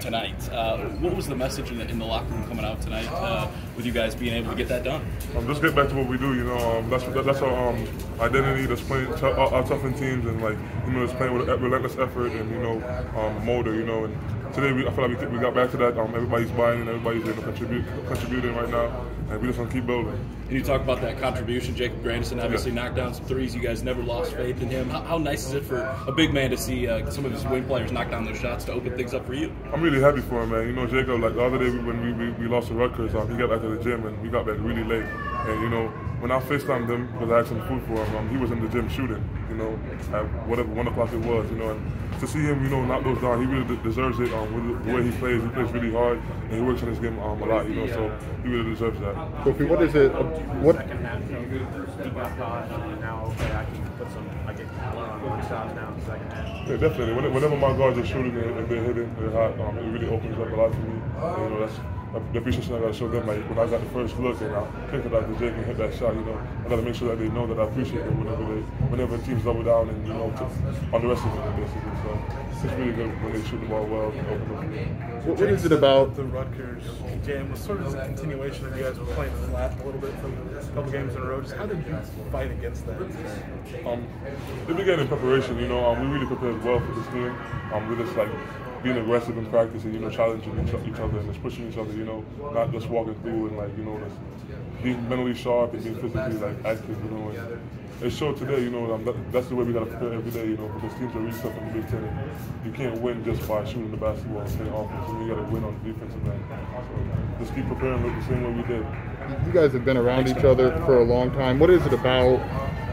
tonight. Uh, what was the message in the, in the locker room coming out tonight uh, with you guys being able to get that done? Um, just get back to what we do. You know, um, that's that's our um, identity. That's playing t- our, our toughen teams and like you know, just playing with relentless effort and you know, um, motor. You know, and today we, I feel like we, we got back to that. Um, everybody's buying and everybody's you know, contribute, contributing right now, and we just want to keep building. And you talk about that contribution. Jacob Grandison obviously yeah. knocked down some threes. You guys never lost faith in him. How, how nice is it for a big man to see uh, some of his wing players knock down those shots to open things up for you? I'm really happy for him, man. You know, Jacob, like the other day when we, we, we lost to Rutgers, um, he got back to the gym and we got back really late. And, you know, when I FaceTimed him because I had some food for him, um, he was in the gym shooting, you know, at whatever, 1 o'clock it was, you know. And to see him, you know, knock those down, he really deserves it. Um, with the way he plays, he plays really hard, and he works on his game um, a lot, you know, so he really deserves that. Kofi, what is it? Uh, what? Second half, he got caught, and now, okay, I can put some, I can one shots down the second half. Yeah, definitely. Whenever my guards are shooting and they're hitting, they're hot, um, it really opens up a lot for me. And, you know, that's the appreciation I got to show them. Like when I got the first look and I picked it out the Jake and hit that shot, you know, I got to make sure that they know that I appreciate them whenever they, whenever teams double down and you know, to, underestimate them basically. So it's really good when they shoot the ball well. What, what is it about the Rutgers game? Was sort of a continuation of you guys were playing flat a little bit from a couple games in a row. Just how did you fight against that? Um, the beginning preparation, you know, um, we really prepared well for this game. Um, we just like being aggressive in practice and you know challenging each, each other and just pushing each other. You know, not just walking through and like you know just being mentally sharp and being physically like active. You know, and it showed today. You know, that, that's the way we got to prepare every day. You know, because teams are really tough in the Big Ten. You can't win just by shooting the basketball and playing offense. You, you got to win on the defensive end. So just keep preparing the same way we did. You guys have been around each other for a long time. What is it about?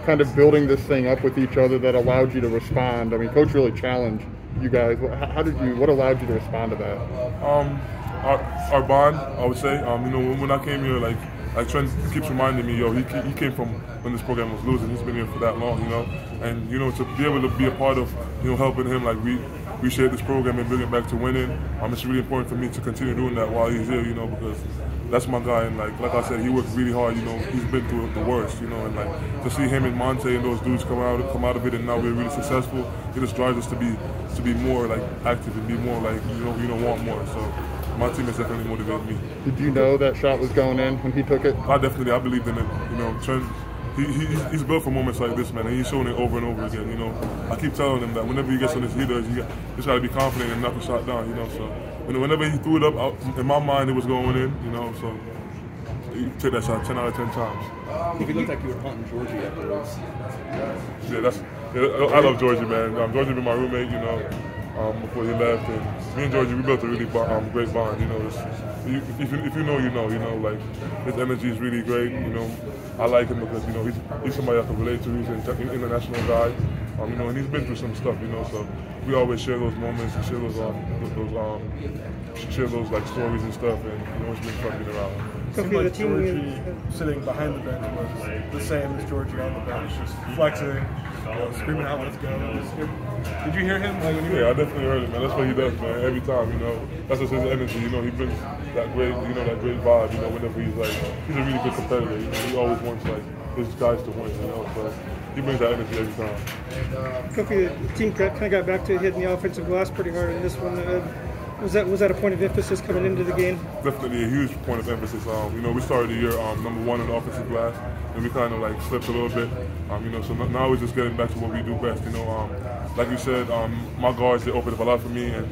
Kind of building this thing up with each other that allowed you to respond. I mean, coach really challenged you guys? How did you? What allowed you to respond to that? Um, our, our bond, I would say. Um, you know, when, when I came here, like like Trent keeps reminding me, yo, he, he came from when this program was losing. He's been here for that long, you know. And you know, to be able to be a part of, you know, helping him, like we we shared this program and bring it back to winning. Um, it's really important for me to continue doing that while he's here, you know, because that's my guy. And like like I said, he worked really hard. You know, he's been through the worst. You know, and like to see him and Monte and those dudes come out come out of it, and now we're really successful. It just drives us to be to be more like active and be more like you know you know want more. So my team has definitely motivated me. Did you know that shot was going in when he took it? I definitely I believed in it. You know, Trent. He, he, he's built for moments like this, man, and he's showing it over and over again. You know, I keep telling him that whenever he gets on his leaders, you just got to be confident and knock the shot down. You know, so whenever he threw it up, in my mind, it was going in. You know, so you take that shot 10 out of 10 times. If you looked like you were hunting Georgie afterwards. Yeah, that's. Yeah, I love Georgie, man. Um, Georgie been my roommate, you know, um, before he left, and me and Georgie, we built a really um, great bond. You know, if, you, if you know, you know, you know, like his energy is really great. You know, I like him because you know he's he's somebody I can relate to. He's an international guy. Um, you know, and he's been through some stuff, you know, so we always share those moments and share those um, those um, share those like stories and stuff, and you know, it's been fun being around. Seemed like Georgie sitting behind the bench was the same as Georgie on the bench, just flexing, you know, screaming out, "Let's go!" Did you hear him? Like, yeah, I definitely heard him, man. That's what he does, man. Every time, you know, that's just his energy. You know, he brings that great, you know, that great vibe. You know, whenever he's like, he's a really good competitor. You know, he always wants like his guys to win. You know, so he brings that energy every time. Kofi, the team kind of got back to hitting the offensive glass pretty hard in this one. Uh, was that was that a point of emphasis coming into the game? Definitely a huge point of emphasis. Um, you know, we started the year um, number one in the offensive glass, and we kind of like slipped a little bit. Um, you know, so now we're just getting back to what we do best. You know, um, like you said, um, my guards they opened up a lot for me, and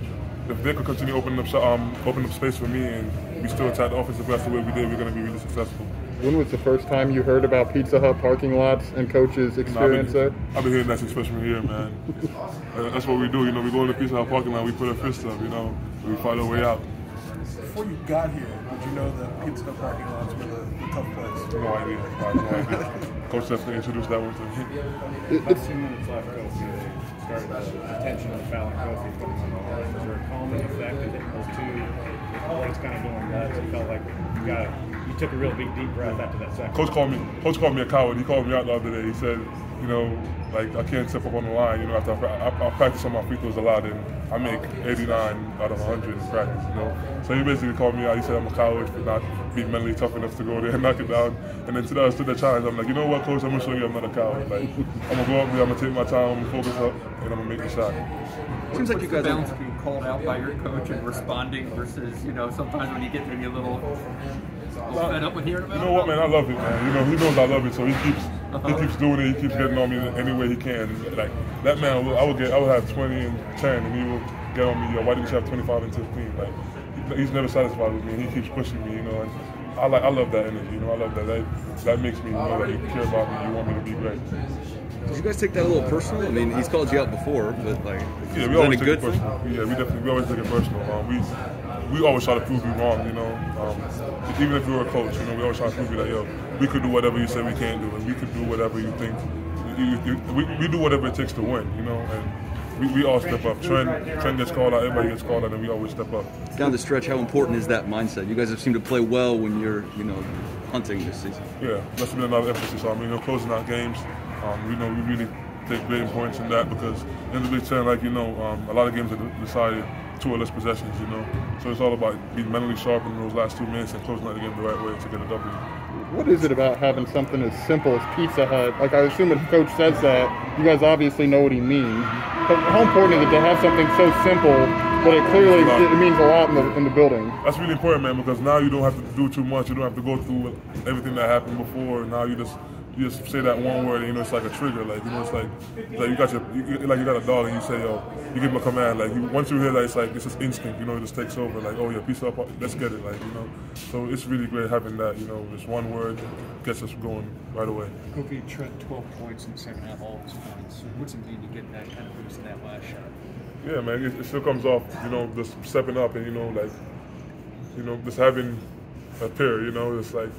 if they could continue opening up um, opening up space for me, and we still attack the offensive glass the way we did, we're going to be really successful. When was the first time you heard about Pizza Hut parking lots and coaches' experience no, there? I've been hearing that since freshman year, man. uh, that's what we do. You know, we go in the Pizza Hut parking lot, we put our fists up. You know, we fight our way out. Before you got here, did you know that Pizza Hut parking lots were the, the tough place? No idea. I had no idea. Coach definitely introduced that one to me. About two minutes left, Kofi. Started the attention of fouling Kofi putting on the line. Was there a calming effect? I think those two, what kind of doing nuts. It felt like you got you took a real big deep breath after that second. Coach called me. Coach called me a coward. He called me out the other day. He said, you know, like I can't step up on the line. You know, after I, I, I practice on my free throws a lot, and I make 89 out of 100 in practice. You know, so he basically called me out. He said I'm a coward for not being mentally tough enough to go there and knock it down. And then today I stood the challenge. I'm like, you know what, coach? I'm gonna show you I'm not a coward. Like I'm gonna go up there. I'm gonna take my time. I'm gonna focus up, and I'm gonna make the shot. Seems like you guys. Called out by your coach and responding versus, you know, sometimes when you get maybe a little, a little fed up with hearing about You know what, man? I love it, man. You know, he knows I love it, so he keeps Uh-huh. he keeps doing it. He keeps getting on me any way he can. Like that man, will- I would get, I would have 20 and 10, and he will get on me. Yo, why didn't you have 25 and 15? Like he's never satisfied with me, and he keeps pushing me. You know, and I like, I love that energy. You know, I love that. That, that makes me know that you care about me. You want me to be great. Did you guys take that a little personal? I mean, he's called you out before, but like, Yeah, we always a take good it thing? personal. Yeah, we definitely we always take it personal. Um, we we always try to prove you wrong. You know, um, even if you were a coach, you know, we always try to prove you that yo, we could do whatever you say we can't do, and we could do whatever you think. You, you, we, we do whatever it takes to win. You know, and we, we all step up. Trent Trent gets called out, everybody gets called out, and we always step up. Down the stretch, how important is that mindset? You guys have seemed to play well when you're, you know, hunting this season. Yeah, that's been another emphasis on. You know, closing out games. Um, you know, we really take great importance in that because in the Big Ten, like you know, um, a lot of games are decided two or less possessions. You know, so it's all about being mentally sharp in those last two minutes and closing out the game the right way to get a W. What is it about having something as simple as Pizza Hut? Like I assume if coach says that, you guys obviously know what he means. But how important is it to have something so simple that it clearly it means a lot in the in the building? That's really important, man, because now you don't have to do too much. You don't have to go through everything that happened before. Now you just you just say that one word, and you know it's like a trigger. Like you know, it's like like you got your you, like you got a dog, and you say, yo, you give him a command. Like you, once you hear that, it's like it's just instinct. You know, it just takes over. Like oh yeah, piece up, let's get it. Like you know, so it's really great having that. You know, just one word gets us going right away. Kofi Trent 12 points in the second half, all his points. What's it mean to get that kind of boost in that last shot? Yeah, man, it, it still comes off, you know, just stepping up and, you know, like, you know, just having a peer, you know, it's like,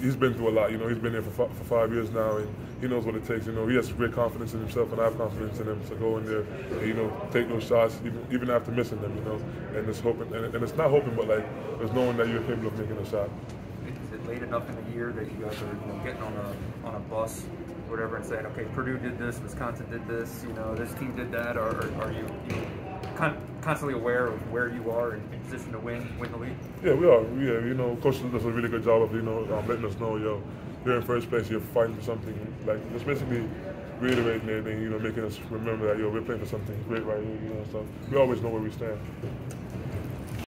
he's been through a lot, you know, he's been there for, for five years now and he knows what it takes, you know, he has great confidence in himself and I have confidence in him to go in there and, you know, take those shots even, even after missing them, you know, and it's hoping, and, and it's not hoping, but like, it's knowing that you're capable of making a shot. Is it late enough in the year that you guys are you know, getting on a on a bus, whatever, and saying, okay, Purdue did this, Wisconsin did this, you know, this team did that, or, or are you, you con- constantly aware of where you are in, in position to win win the league? Yeah, we are. Yeah, you know, coach does a really good job of you know um, letting us know, yo, you're in first place, you're fighting for something. Like just basically reiterating everything, you know, making us remember that yo, we're playing for something great right here. You know, so we always know where we stand.